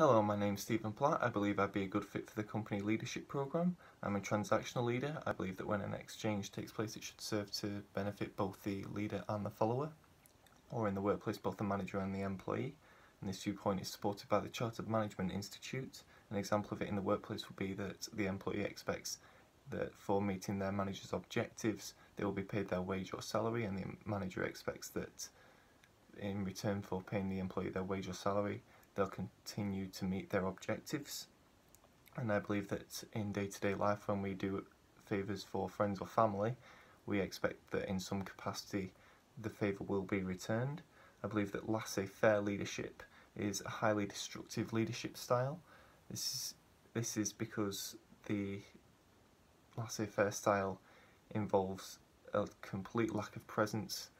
Hello, my name's Stephen Platt. I believe I'd be a good fit for the company leadership program. I'm a transactional leader. I believe that when an exchange takes place, it should serve to benefit both the leader and the follower, or in the workplace, both the manager and the employee. And this viewpoint is supported by the Chartered Management Institute. An example of it in the workplace would be that the employee expects that for meeting their manager's objectives, they will be paid their wage or salary, and the manager expects that in return for paying the employee their wage or salary, they'll continue to meet their objectives. And I believe that in day-to-day -day life when we do favours for friends or family, we expect that in some capacity the favour will be returned. I believe that laissez-faire leadership is a highly destructive leadership style. This is, this is because the laissez-faire style involves a complete lack of presence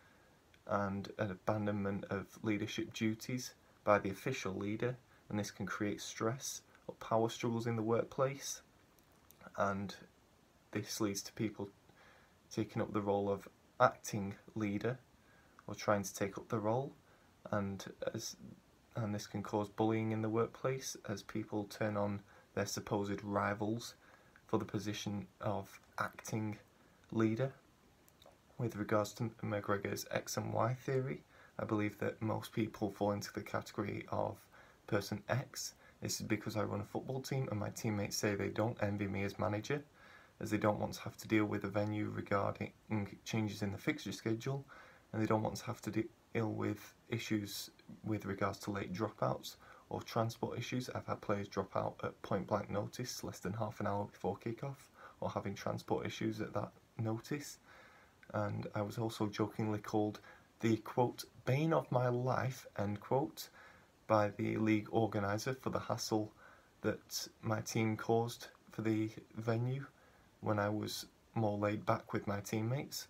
and an abandonment of leadership duties by the official leader and this can create stress or power struggles in the workplace and this leads to people taking up the role of acting leader or trying to take up the role and as and this can cause bullying in the workplace as people turn on their supposed rivals for the position of acting leader. With regards to McGregor's X and Y theory, I believe that most people fall into the category of person X. This is because I run a football team and my teammates say they don't envy me as manager as they don't want to have to deal with a venue regarding changes in the fixture schedule and they don't want to have to deal with issues with regards to late dropouts or transport issues. I've had players drop out at point blank notice less than half an hour before kick-off or having transport issues at that notice and I was also jokingly called the quote bane of my life end quote by the league organizer for the hassle that my team caused for the venue when I was more laid back with my teammates.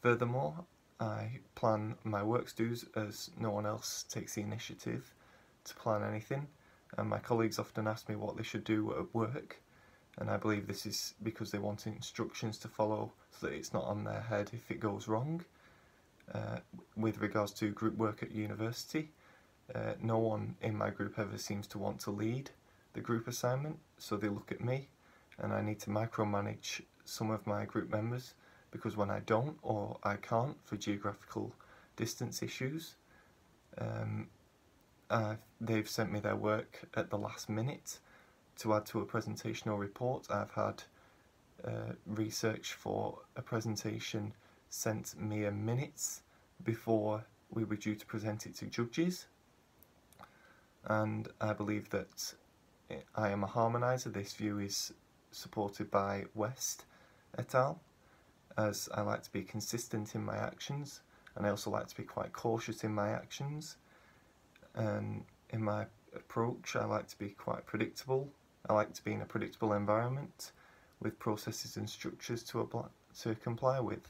Furthermore, I plan my works dues as no one else takes the initiative to plan anything and my colleagues often ask me what they should do at work and I believe this is because they want instructions to follow so that it's not on their head if it goes wrong uh, with regards to group work at university. Uh, no one in my group ever seems to want to lead the group assignment, so they look at me and I need to micromanage some of my group members because when I don't or I can't for geographical distance issues, um, they've sent me their work at the last minute to add to a presentation or report. I've had uh, research for a presentation sent mere minutes before we were due to present it to judges and I believe that I am a harmonizer. This view is supported by West et al. as I like to be consistent in my actions and I also like to be quite cautious in my actions and in my approach I like to be quite predictable. I like to be in a predictable environment with processes and structures to, to comply with.